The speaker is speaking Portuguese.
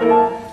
Música